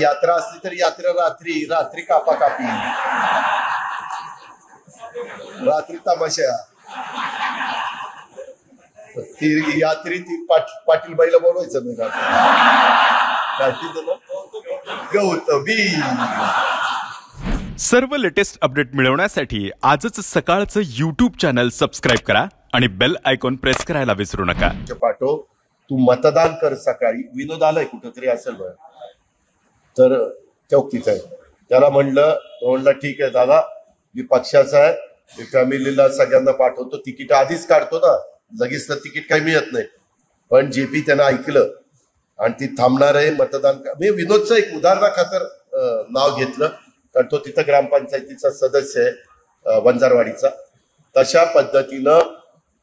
यात्रा असली तर यात्रा रात्री रात्री कापा कापी रात्री तमाशा. ती यात्री ती पाट पाटील बाईला बोलवायचं नाही रात्री? गौतमी. सर्व लेटेस्ट अपडेट मिळवण्यासाठी आजच सकाळचं यूट्यूब चॅनल सबस्क्राईब करा आणि बेल आयकॉन प्रेस करायला विसरू नका. पाठव तू मतदान कर सकाळी. विनोद आलाय कुठंतरी असेल बरं. तर चौकीच आहे. त्याला म्हणलं तो म्हणला ठीक आहे दादा मी पक्षाचा आहे. मी फॅमिलीला सगळ्यांना पाठवतो. तिकीट आधीच काढतो ना. लगेच तर तिकीट काही मिळत नाही. पण जे पी त्यानं ऐकलं आणि ती थांबणार आहे मतदान मी विनोदचं एक उदाहरणाखातर नाव घेतलं. कारण तो तिथं ग्रामपंचायतीचा सदस्य आहे वंजारवाडीचा. तशा पद्धतीनं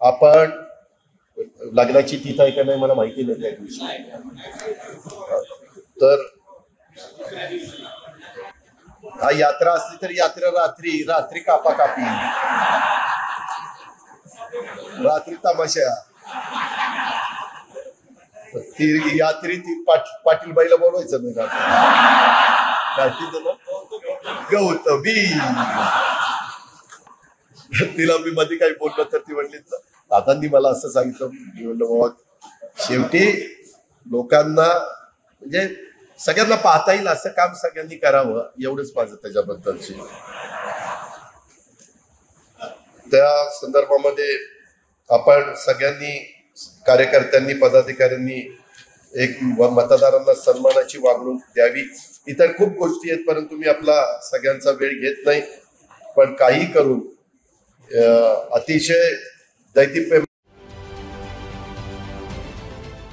आपण लग्नाची तिथं आहे का नाही मला माहिती नाही त्या दिवशी. तर हा यात्रा असली तर यात्रा रात्री रात्री कापा कापी रात्री तमाशा. ती यात्री ती पाट पाटील बाईला बोलवायचं मी रात्री. गौतमी. तिला मी मध्ये काही बोललो तर ती म्हणली दादांनी मला असं सांगितलं. मी म्हणलं बाबा शेवटी लोकांना म्हणजे सगळ्यांना पाहता येईल असं काम सगळ्यांनी करावं एवढंच माझं त्याच्याबद्दलची. त्या संदर्भामध्ये आपण सगळ्यांनी कार्यकर्त्यांनी पदाधिकाऱ्यांनी एक मतदारांना सन्मानाची वागणूक द्यावी. इतर खूप गोष्टी आहेत परंतु मी आपला सगळ्यांचा वेळ घेत नाही. पण काही करून अतिशय दैदिप्य